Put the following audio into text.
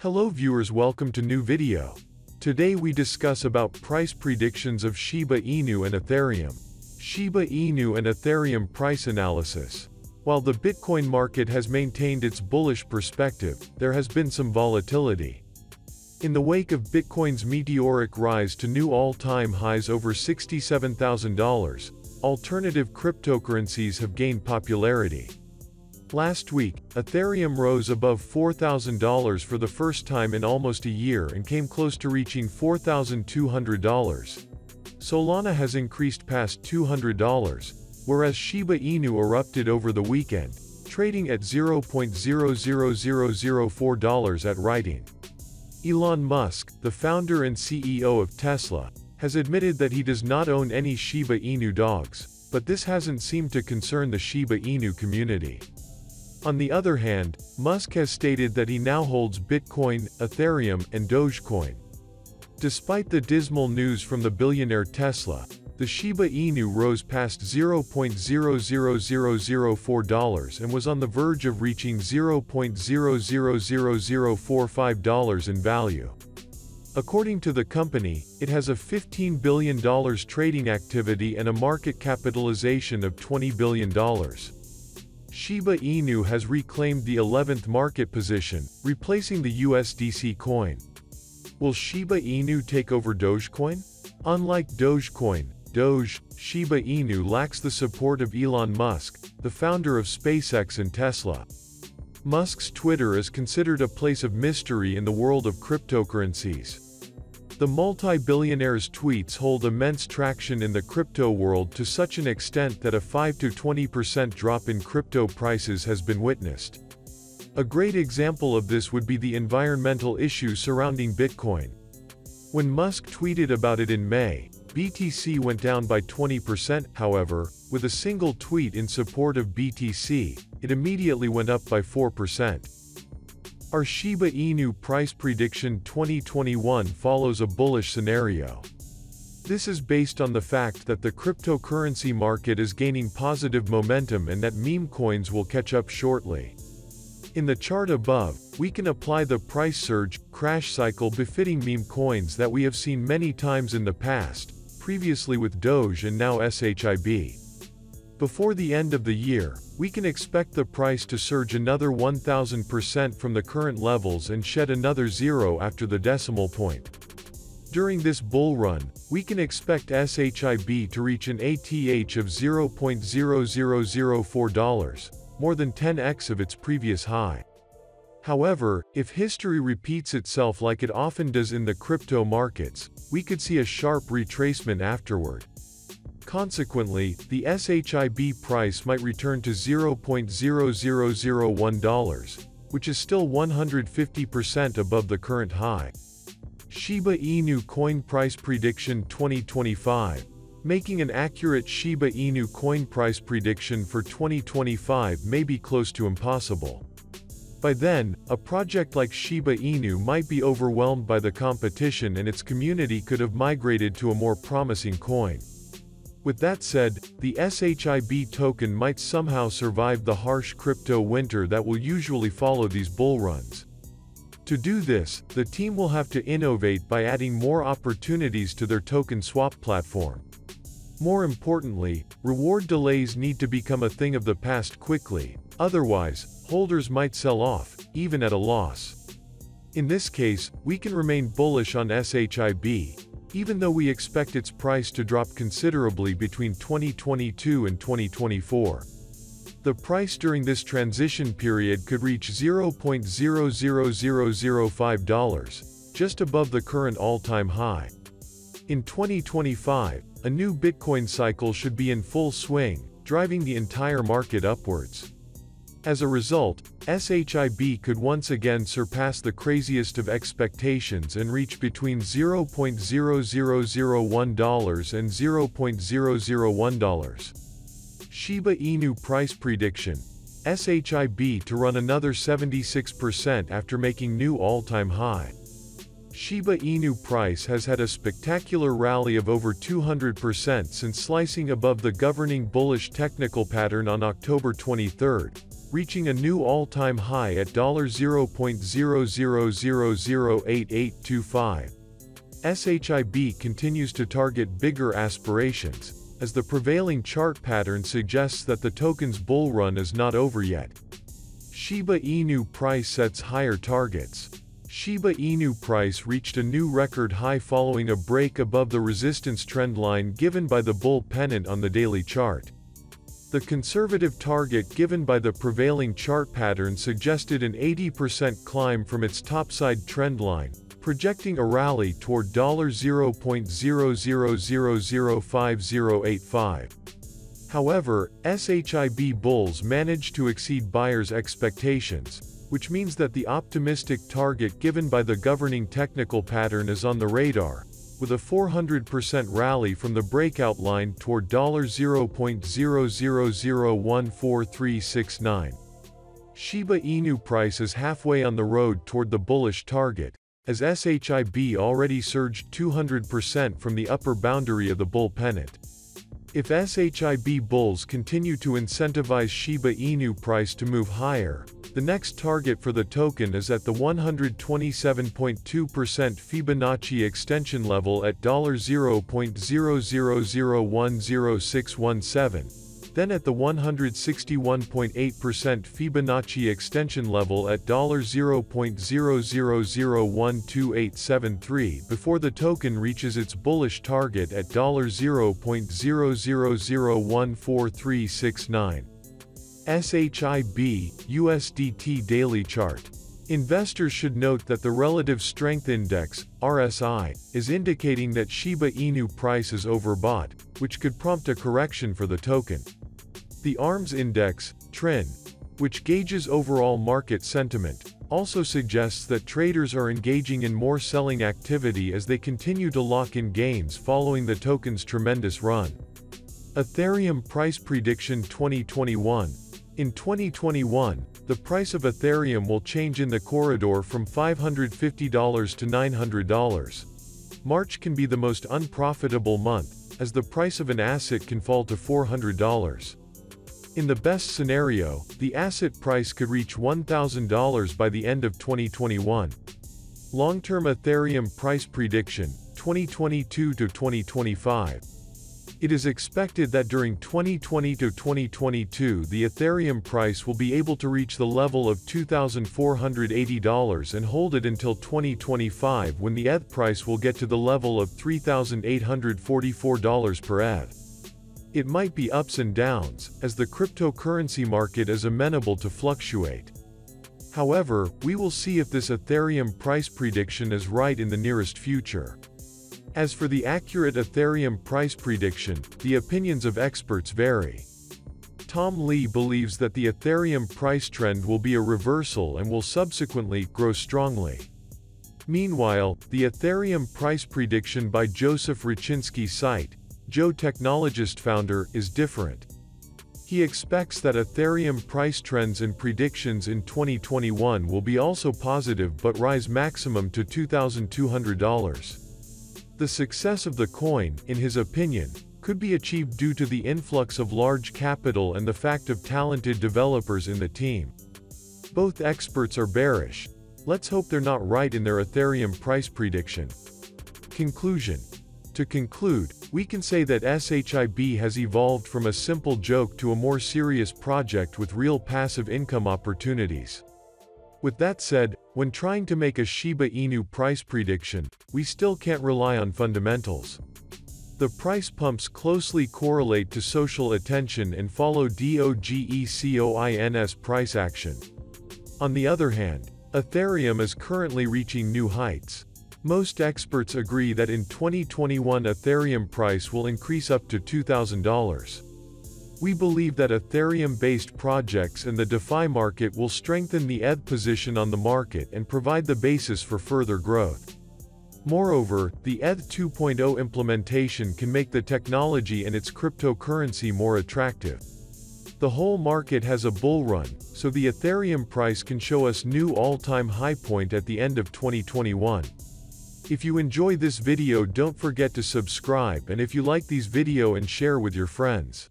Hello viewers welcome to new video. Today we discuss about price predictions of Shiba Inu and Ethereum. Shiba Inu and Ethereum price analysis. While the Bitcoin market has maintained its bullish perspective, there has been some volatility. In the wake of Bitcoin's meteoric rise to new all-time highs over $67,000, alternative cryptocurrencies have gained popularity. Last week, Ethereum rose above $4,000 for the first time in almost a year and came close to reaching $4,200. Solana has increased past $200, whereas Shiba Inu erupted over the weekend, trading at $0.00004 at writing. Elon Musk, the founder and CEO of Tesla, has admitted that he does not own any Shiba Inu dogs, but this hasn't seemed to concern the Shiba Inu community. On the other hand, Musk has stated that he now holds Bitcoin, Ethereum, and Dogecoin. Despite the dismal news from the billionaire Tesla, the Shiba Inu rose past $0.00004 and was on the verge of reaching $0.00045 in value. According to the company, it has a $15 billion trading activity and a market capitalization of $20 billion. Shiba Inu has reclaimed the 11th market position, replacing the USDC coin. Will Shiba Inu take over Dogecoin? Unlike Dogecoin, Doge, Shiba Inu lacks the support of Elon Musk, the founder of SpaceX and Tesla. Musk's Twitter is considered a place of mystery in the world of cryptocurrencies. The multi-billionaire's tweets hold immense traction in the crypto world to such an extent that a 5-20% drop in crypto prices has been witnessed. A great example of this would be the environmental issue surrounding Bitcoin. When Musk tweeted about it in May, BTC went down by 20%, however, with a single tweet in support of BTC, it immediately went up by 4%. Our Shiba Inu price prediction 2021 follows a bullish scenario. This is based on the fact that the cryptocurrency market is gaining positive momentum and that meme coins will catch up shortly. In the chart above, we can apply the price surge, crash cycle befitting meme coins that we have seen many times in the past, previously with Doge and now SHIB. Before the end of the year, we can expect the price to surge another 1000% from the current levels and shed another zero after the decimal point. During this bull run, we can expect SHIB to reach an ATH of $0.0004, more than 10x of its previous high. However, if history repeats itself like it often does in the crypto markets, we could see a sharp retracement afterward. Consequently, the SHIB price might return to $0.0001, which is still 150% above the current high. Shiba Inu Coin Price Prediction 2025 Making an accurate Shiba Inu coin price prediction for 2025 may be close to impossible. By then, a project like Shiba Inu might be overwhelmed by the competition and its community could have migrated to a more promising coin. With that said, the SHIB token might somehow survive the harsh crypto winter that will usually follow these bull runs. To do this, the team will have to innovate by adding more opportunities to their token swap platform. More importantly, reward delays need to become a thing of the past quickly, otherwise, holders might sell off, even at a loss. In this case, we can remain bullish on SHIB, even though we expect its price to drop considerably between 2022 and 2024. The price during this transition period could reach $0.00005, just above the current all-time high. In 2025, a new Bitcoin cycle should be in full swing, driving the entire market upwards. As a result, SHIB could once again surpass the craziest of expectations and reach between $0.0001 and $0.001. Shiba Inu price prediction, SHIB to run another 76% after making new all-time high. Shiba Inu price has had a spectacular rally of over 200% since slicing above the governing bullish technical pattern on October 23, reaching a new all-time high at $0.00008825. SHIB continues to target bigger aspirations, as the prevailing chart pattern suggests that the token's bull run is not over yet. Shiba Inu price sets higher targets. Shiba Inu price reached a new record high following a break above the resistance trend line given by the bull pennant on the daily chart. The conservative target given by the prevailing chart pattern suggested an 80% climb from its topside trend line, projecting a rally toward $0.00005085. However, SHIB bulls managed to exceed buyers' expectations, which means that the optimistic target given by the governing technical pattern is on the radar, with a 400% rally from the breakout line toward $0.00014369. Shiba Inu price is halfway on the road toward the bullish target, as SHIB already surged 200% from the upper boundary of the bull pennant. If SHIB bulls continue to incentivize Shiba Inu price to move higher, the next target for the token is at the 127.2% Fibonacci extension level at $0.00010617 then at the 161.8% Fibonacci extension level at $0.00012873 before the token reaches its bullish target at $0.00014369. SHIB USDT Daily Chart Investors should note that the Relative Strength Index, RSI, is indicating that Shiba Inu price is overbought, which could prompt a correction for the token. The ARMS Index, TRIN, which gauges overall market sentiment, also suggests that traders are engaging in more selling activity as they continue to lock in gains following the token's tremendous run. Ethereum Price Prediction 2021 In 2021, the price of Ethereum will change in the corridor from $550 to $900. March can be the most unprofitable month, as the price of an asset can fall to $400. In the best scenario, the asset price could reach $1,000 by the end of 2021. Long-term Ethereum price prediction, 2022 to 2025. It is expected that during 2020 to 2022 the Ethereum price will be able to reach the level of $2,480 and hold it until 2025 when the ETH price will get to the level of $3,844 per ETH. It might be ups and downs, as the cryptocurrency market is amenable to fluctuate. However, we will see if this Ethereum price prediction is right in the nearest future. As for the accurate Ethereum price prediction, the opinions of experts vary. Tom Lee believes that the Ethereum price trend will be a reversal and will subsequently grow strongly. Meanwhile, the Ethereum price prediction by Joseph Raczynski site, Joe Technologist founder, is different. He expects that Ethereum price trends and predictions in 2021 will be also positive but rise maximum to $2,200. The success of the coin, in his opinion, could be achieved due to the influx of large capital and the fact of talented developers in the team. Both experts are bearish. Let's hope they're not right in their Ethereum price prediction. Conclusion to conclude, we can say that SHIB has evolved from a simple joke to a more serious project with real passive income opportunities. With that said, when trying to make a Shiba Inu price prediction, we still can't rely on fundamentals. The price pumps closely correlate to social attention and follow DOGECOIN's price action. On the other hand, Ethereum is currently reaching new heights. Most experts agree that in 2021 Ethereum price will increase up to $2,000. We believe that Ethereum-based projects and the DeFi market will strengthen the ETH position on the market and provide the basis for further growth. Moreover, the ETH 2.0 implementation can make the technology and its cryptocurrency more attractive. The whole market has a bull run, so the Ethereum price can show us new all-time high point at the end of 2021. If you enjoy this video don't forget to subscribe and if you like these video and share with your friends.